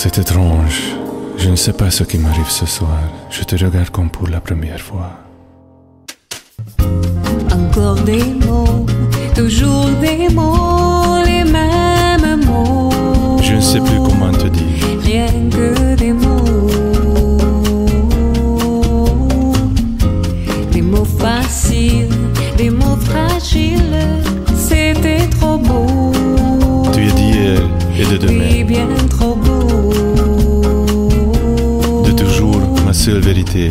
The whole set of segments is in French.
C'est étrange. Je ne sais pas ce qui m'arrive ce soir. Je te regarde comme pour la première fois. Encore des mots, toujours des mots, les mêmes mots. Je ne sais plus comment te dire. Rien été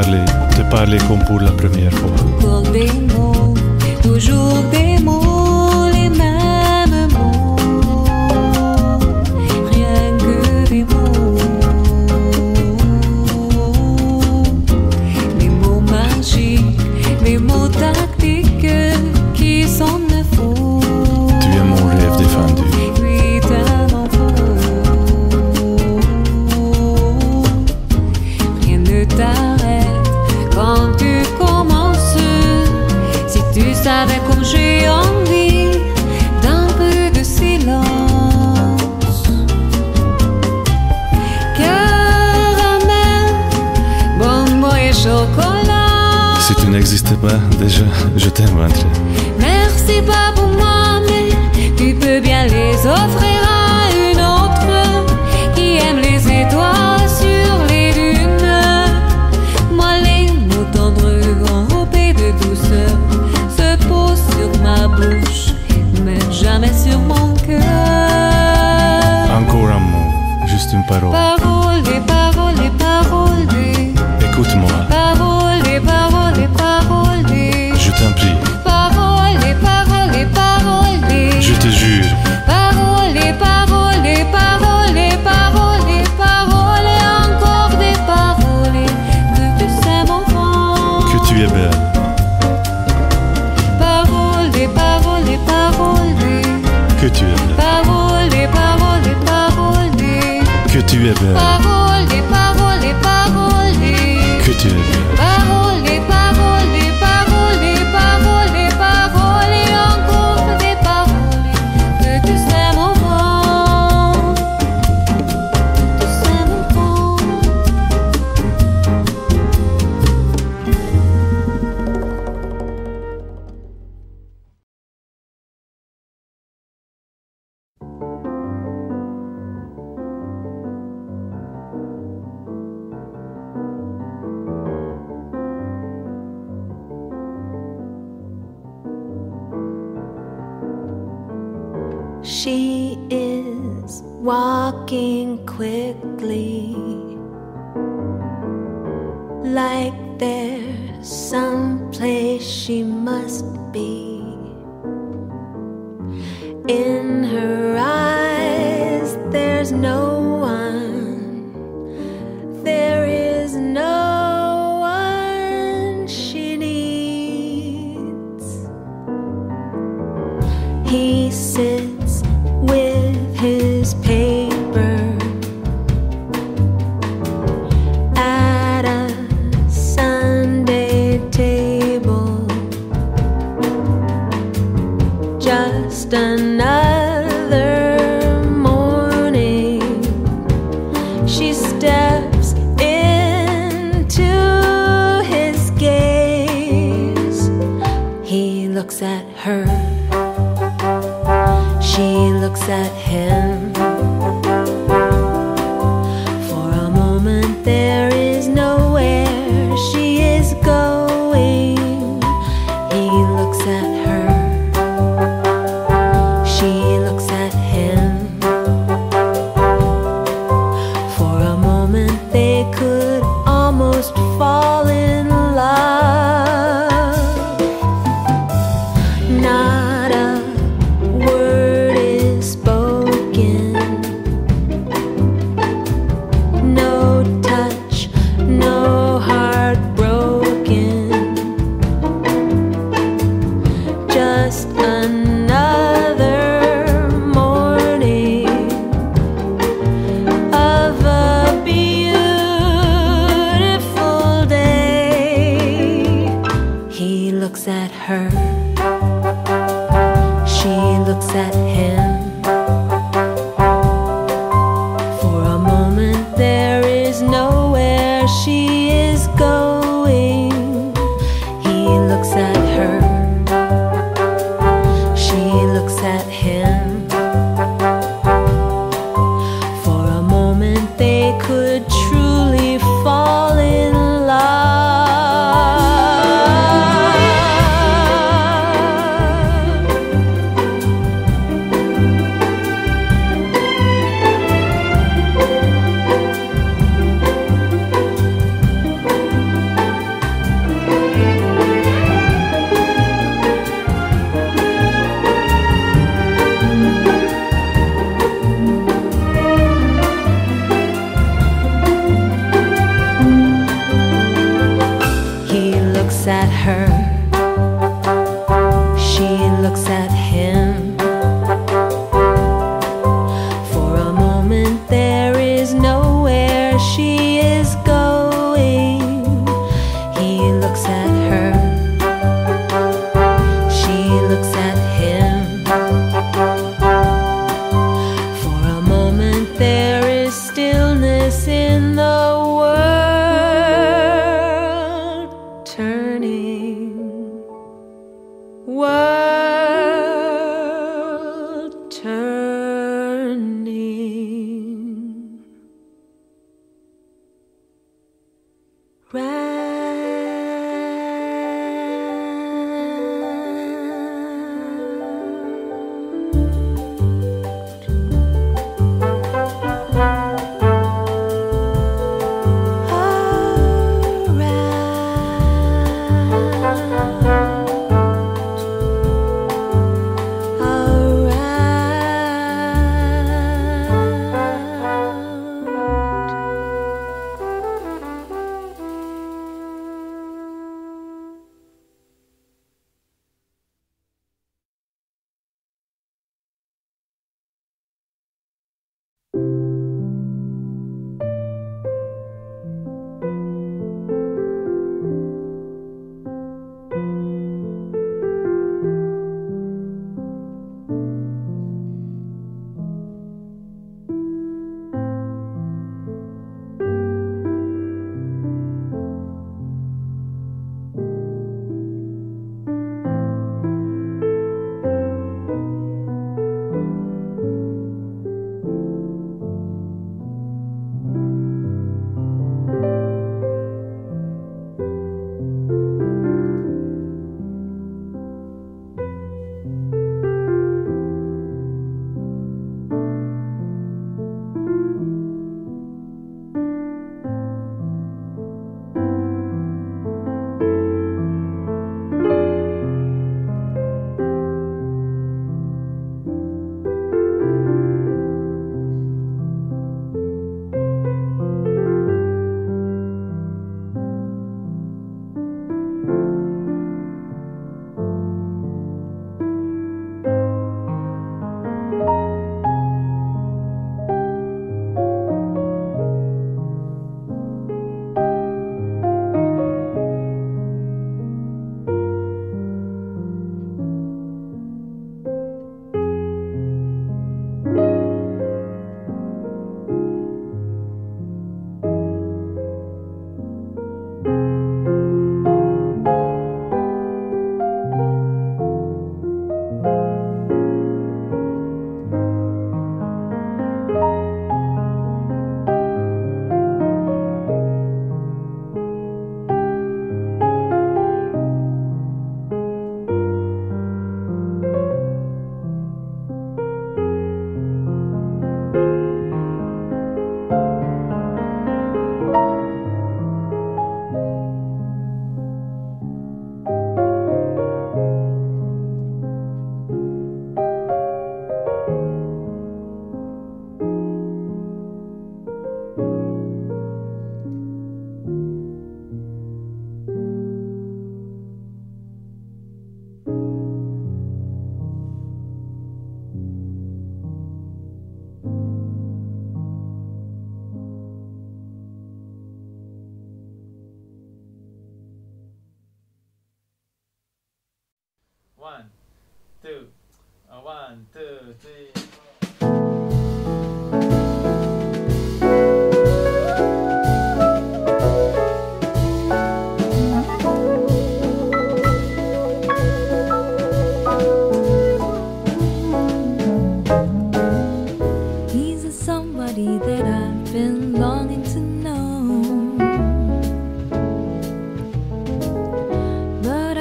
parler, te parler comme pour la première fois. n'existe pas déjà, je t'aimerais. Merci pas pour moi, mais tu peux bien les offrir. She is walking quickly, like there's some place she must be. In at her. She looks at him. Her. She looks at him.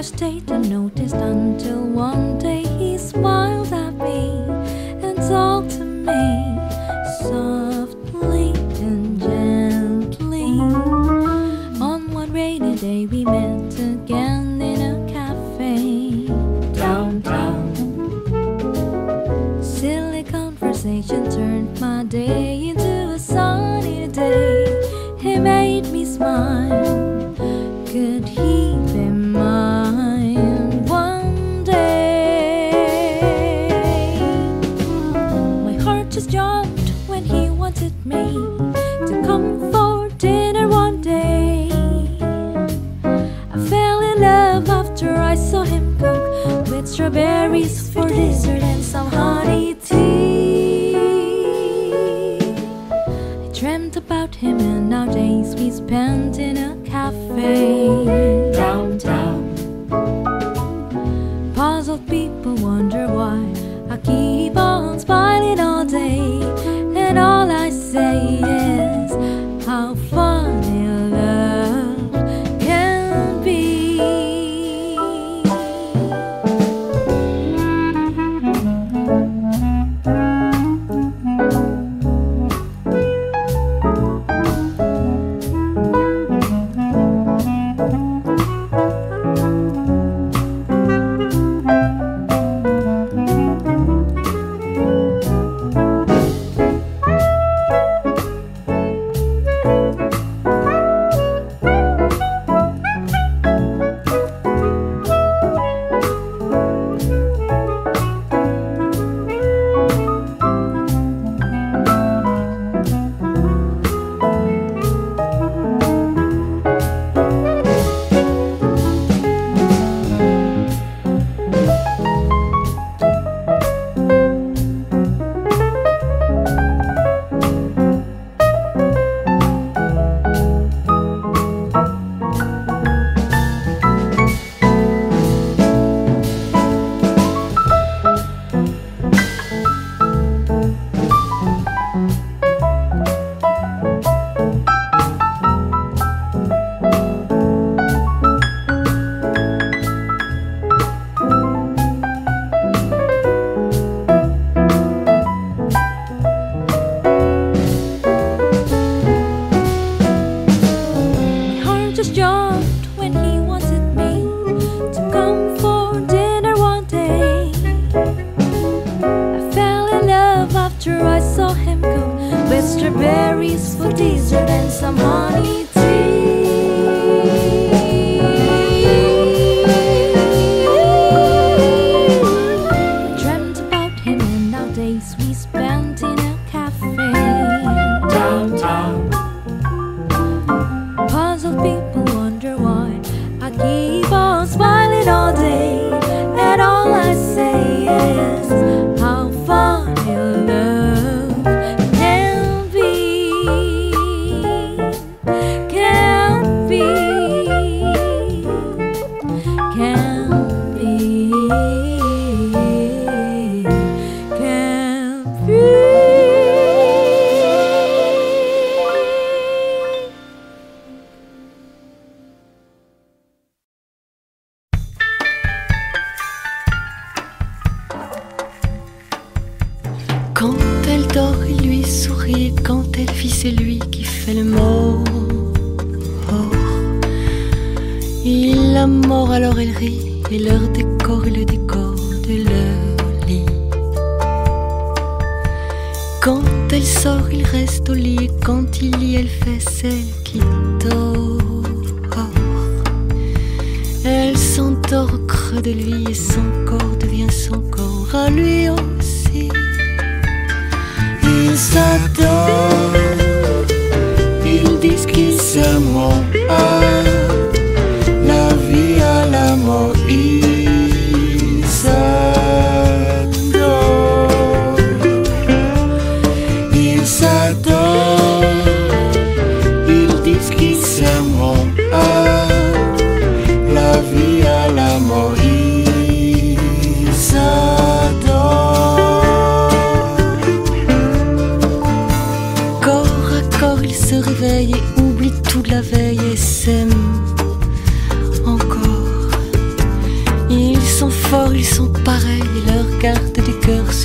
hesitate and noticed until one day he smiled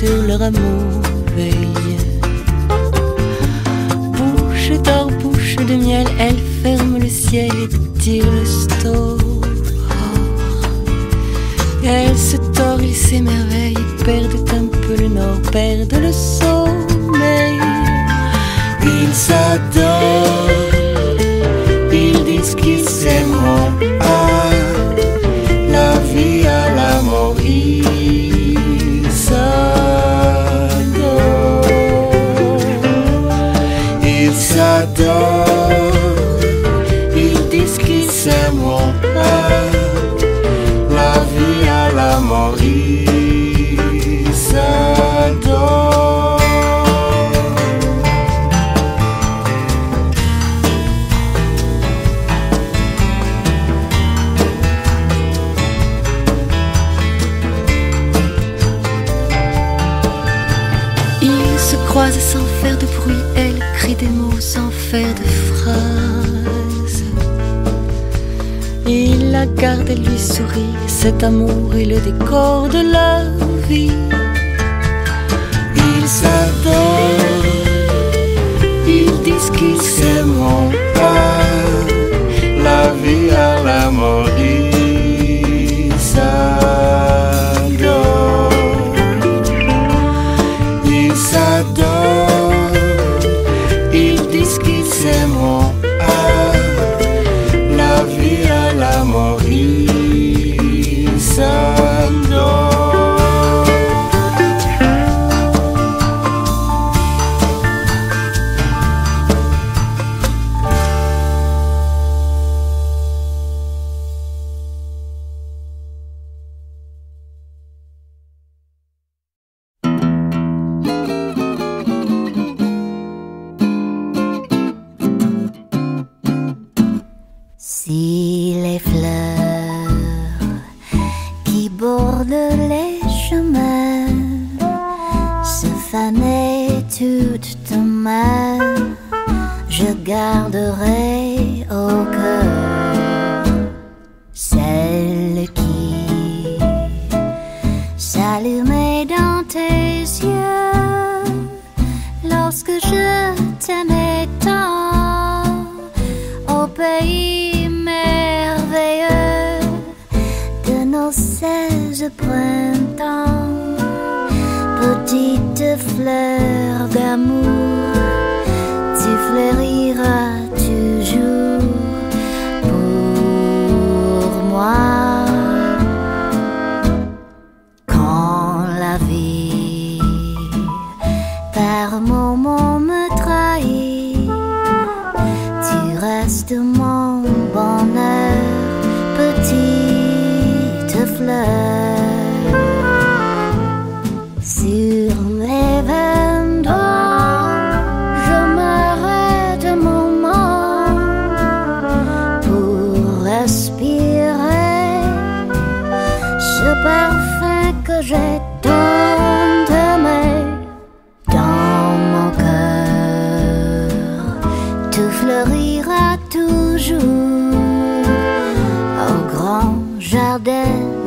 sur leur amour veille. Bouche d'or, bouche de miel, elle ferme le ciel et tire le store. Elle se tord, il s'émerveille, perdent un peu le nord, perdent le sommeil. Ils s'adorent. cet amour est le décor de la vie.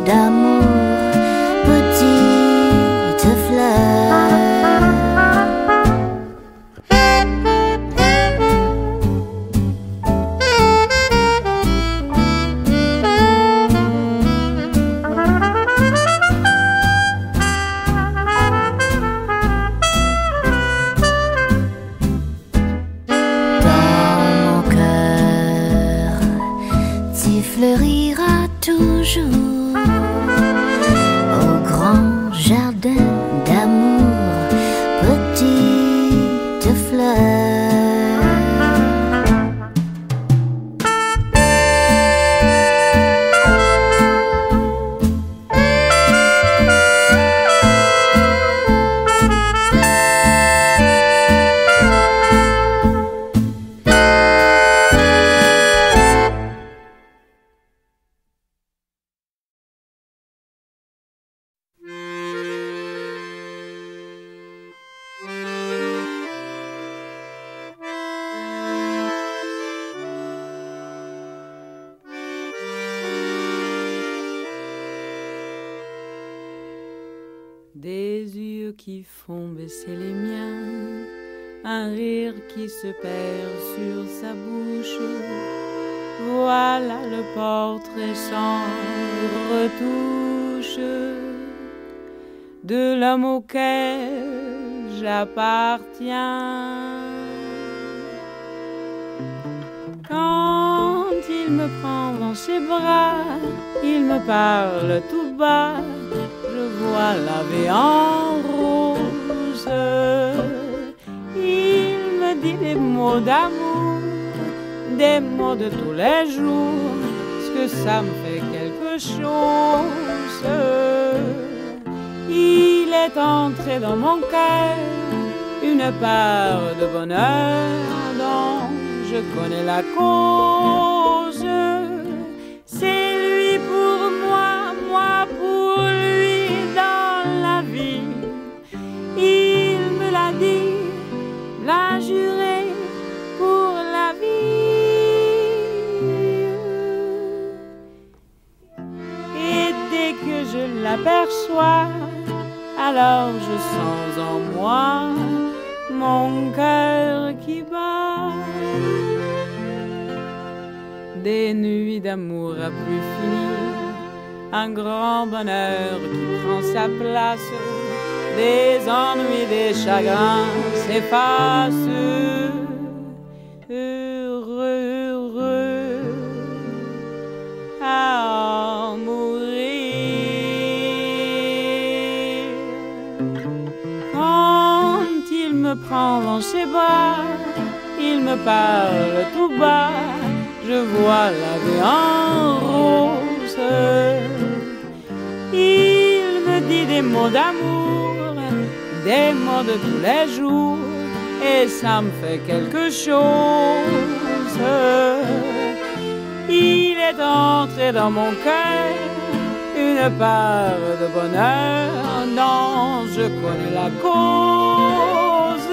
d'amour, petite fleur. Qui font baisser les miens, un rire qui se perd sur sa bouche. Voilà le portrait sans retouche de l'homme auquel j'appartiens. Quand il me prend dans ses bras, il me parle tout bas, je vois la en Il me dit des mots d'amour, des mots de tous les jours, ce que ça me fait quelque chose? Il est entré dans mon cœur une part de bonheur dont je connais la cause. Mots d'amour, des mots de tous les jours, et ça me fait quelque chose. Il est entré dans mon cœur une part de bonheur dont je connais la cause.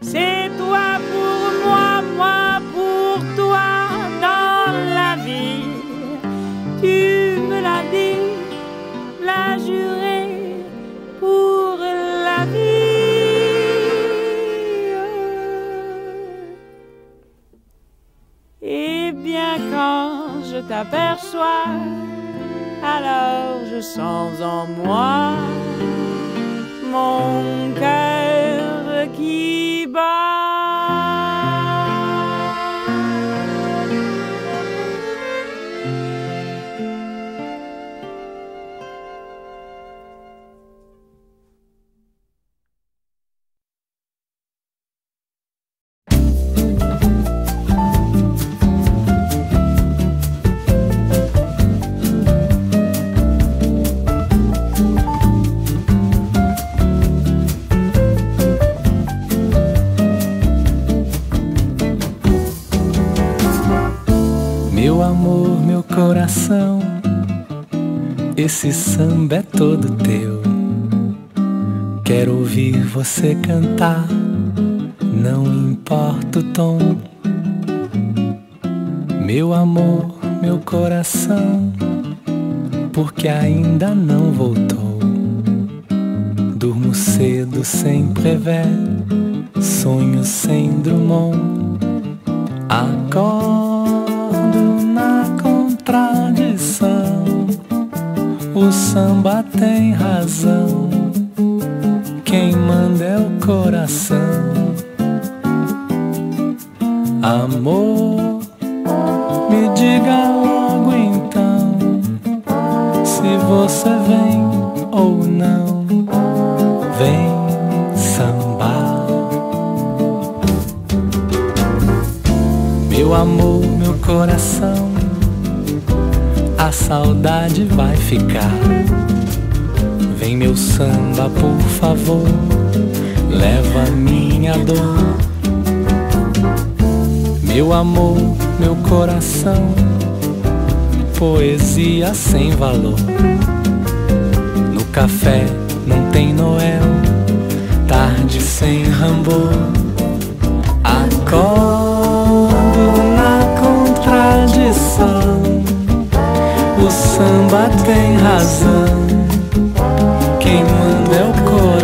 C'est toi pour moi, moi pour toi dans la vie. Tu me l'as dit, quand je t'aperçois, alors je sens en moi mon cœur qui bat. Coração, esse samba é todo teu. Quero ouvir você cantar, não importa o tom. Meu amor, meu coração, porque ainda não voltou. Durmo cedo sem prever, sonho sem Drummond. Acordo samba tem razão. Quem manda é o coração. Amor, me diga logo então se você vem ou não. Vem sambar. Meu amor, meu coração, a saudade vai ficar. Vem meu samba, por favor, leva minha dor. Meu amor, meu coração, poesia sem valor. No café não tem Noel, tarde sem Rambo. Acordo o samba tem razão. Quem manda é o coração.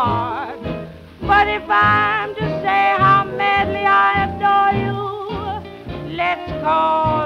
apart. But if I'm to say how madly I adore you, let's call.